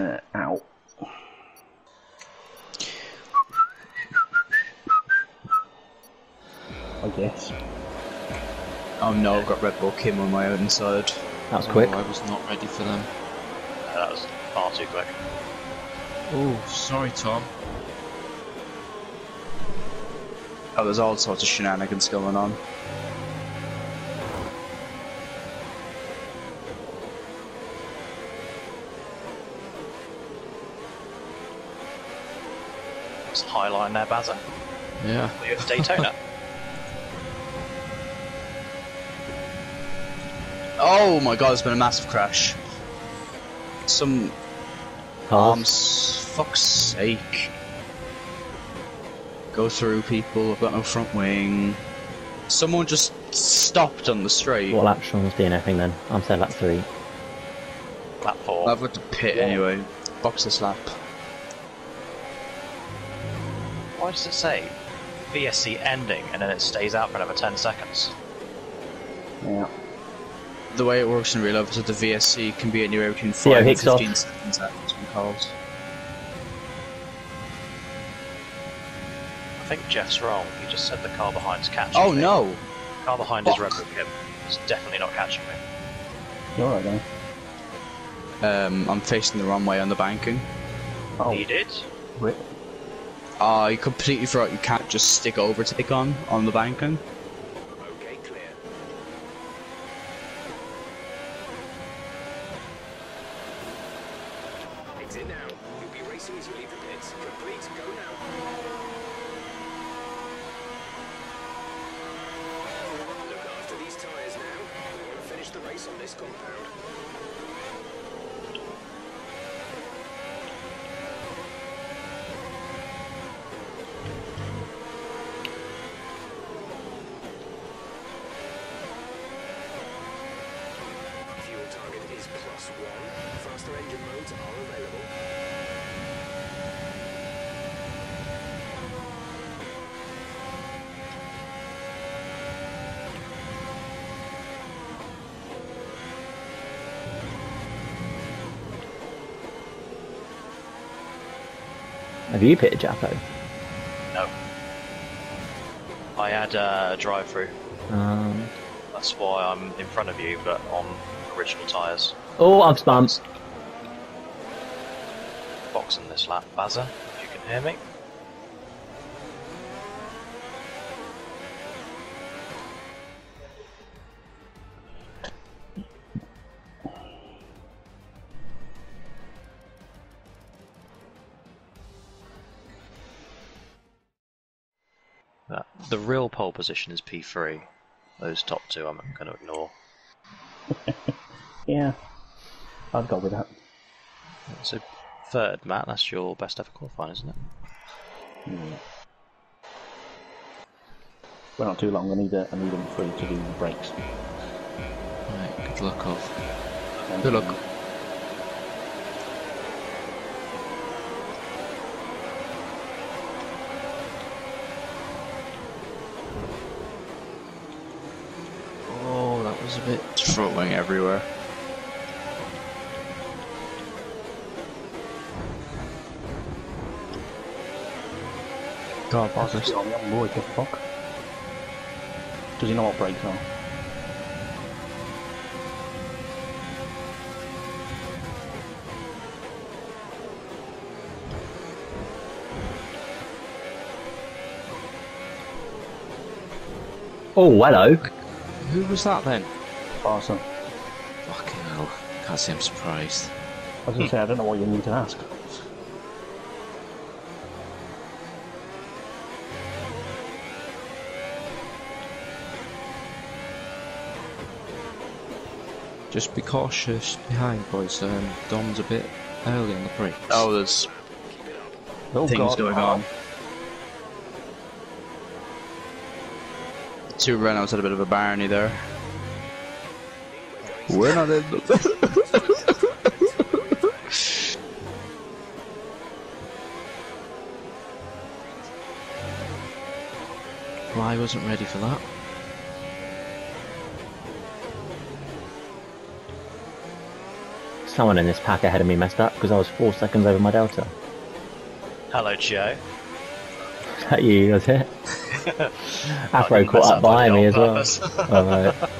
Uh, out. I guess. Oh no, I've got Red Bull Kim on my own side. That was quick. I was not ready for them. That was far too quick. Oh, sorry, Tom. Oh, there's all sorts of shenanigans going on. It's high line there, Bazza. Yeah. You're at Daytona. Oh my god, there's been a massive crash. Some Cars. arms, fuck's sake. Go through people, I've got no front wing. Someone just stopped on the straight. What lap Sean's DNFing then? I'm saying lap 3. Lap four. I've got to pit anyway. Box this lap. Why does it say VSC ending and then it stays out for another 10 seconds? Yeah. The way it works in real life is that the VSC can be anywhere between 5 Theo and Hicks off. 15 seconds after it's been called. I think Jeff's wrong. He just said the car behind's catching Oh me. no! The car behind is Fuck. Red Bull Kim. It's definitely not catching me. You're alright then. Um, I'm facing the wrong way on the banking. Oh, He did? rip. I completely forgot you can't just stick overtake on on the banking. Engine are available. Have you pitted Jappo? No. I had uh, a drive through. Um, That's why I'm in front of you, but on original tyres. oh, I'm spun. Boxing this lap, Bazza, if you can hear me. That- The real pole position is P3. Those top two I'm going to ignore. Yeah. I'd go with that. So third, Matt, that's your best ever qualifying, isn't it? Yeah. We're not too long. I need a, I need them free to do the brakes. Right, good luck, off. Good luck. Oh, that was a bit. Front wing everywhere. God, on the on board, the fuck. Does he know what brakes are? Oh, hello. Who was that then? Barca. Fucking hell. Can't say I'm surprised. I was going to say, I don't know what you need to ask. Just be cautious behind, boys. Um, Dom's a bit early on the brakes. Oh, there's Oh, things God. going on. Two Renaults had a bit of a Barney there. We're not in the... Well, I wasn't ready for that. Someone in this pack ahead of me messed up because I was four seconds over my delta. Hello, Joe. Is that you, was it? Afro caught up up behind me as on well. purpose. Oh, right.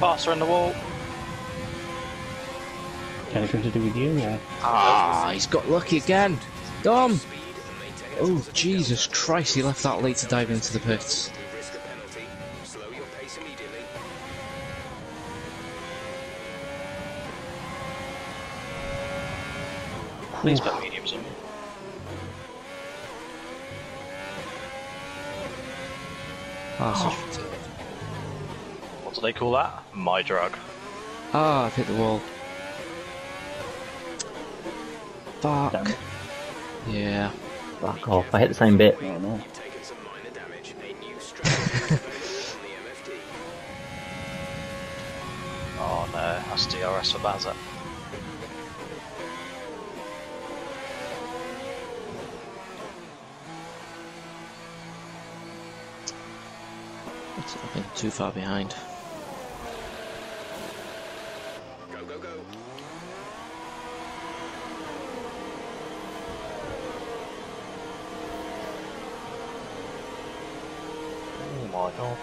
Faster in the wall. Anything to do with you? Yeah. Ah, he's got lucky again. Dom. Oh Jesus Christ! He left that late to dive into the pits. Please put mediums on me. Ah, such. What do they call that? My drug. Ah, I've hit the wall. Fuck. Damn. Yeah. Fuck off. I hit the same bit. Oh no. You've taken some minor damage. A new strategy is available on the MFD. Oh no, that's DRS for Bazza. I've been too far behind. Go, go, go. Oh my god.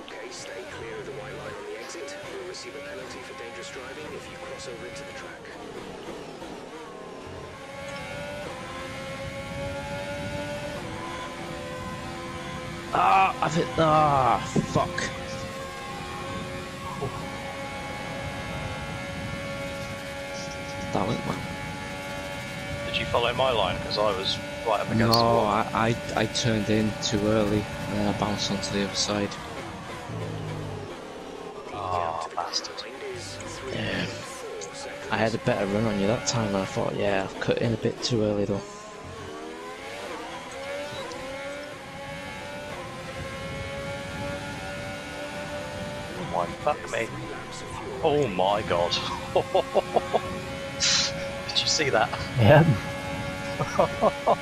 Okay, stay clear of the white line on the exit. You'll receive a penalty for dangerous driving if you cross over into the track. Ah, I've hit. Ah, fuck. Damn it, man. Did you follow my line? Because I was right up against the No, wall. I, I, I turned in too early and then I bounced onto the other side. Oh, bastard. Behind is three Yeah. I had a better run on you that time and I thought, yeah, I've cut in a bit too early though. Fuck me. Oh my god. Did you see that? Yeah.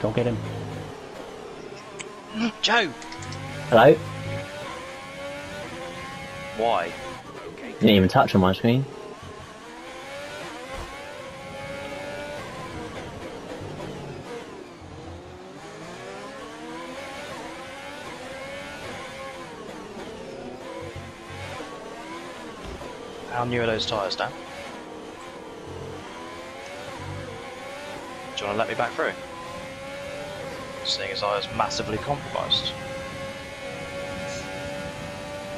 Go get him. Joe! Hello? Why? Didn't even touch on my screen. How new are those tyres, Dan? Do you want to let me back through? Seeing as I was massively compromised.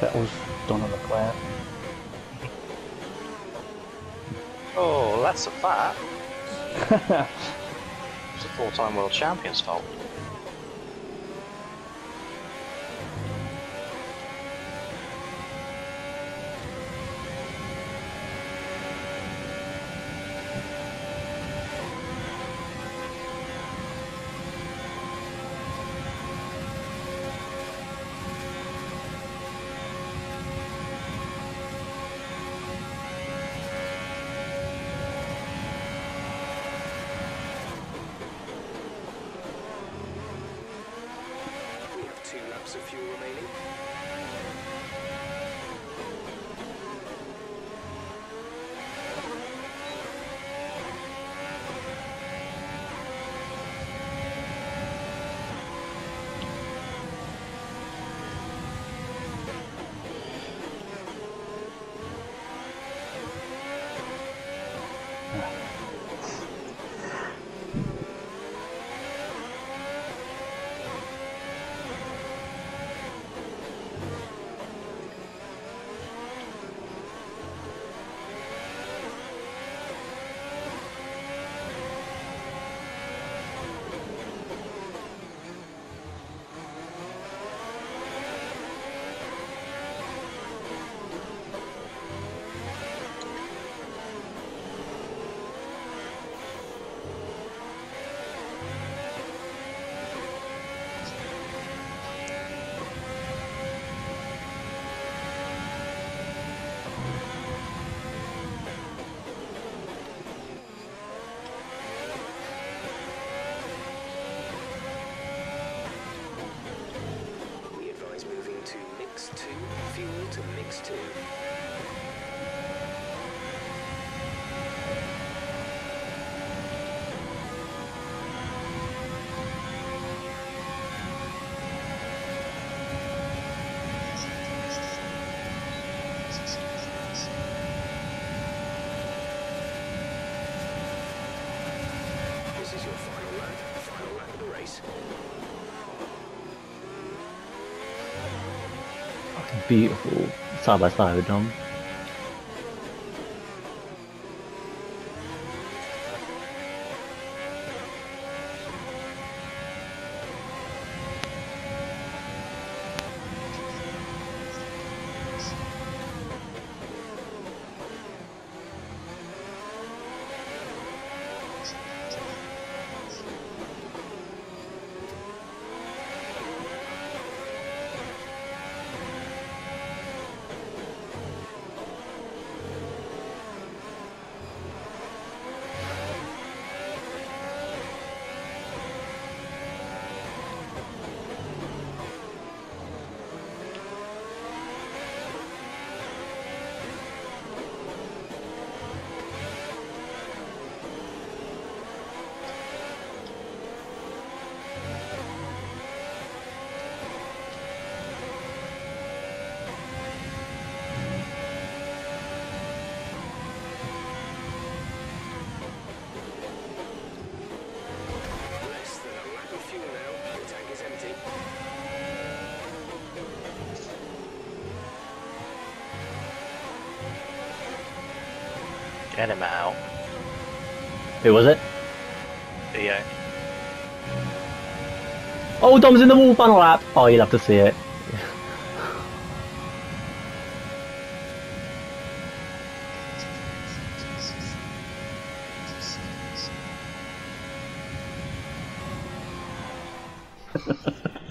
Done on the Leclerc. Oh, that's a fact. It's a four-time world champion's fault. We have two laps to mix two. This is your final lap. Final lap of the race. Beautiful. Side by side with Dom. Less than a lap of fuel now. The tank is empty. Get him out. Who was it? Theo. Oh, Dom's in the wall funnel app! Oh, you'll have to see it.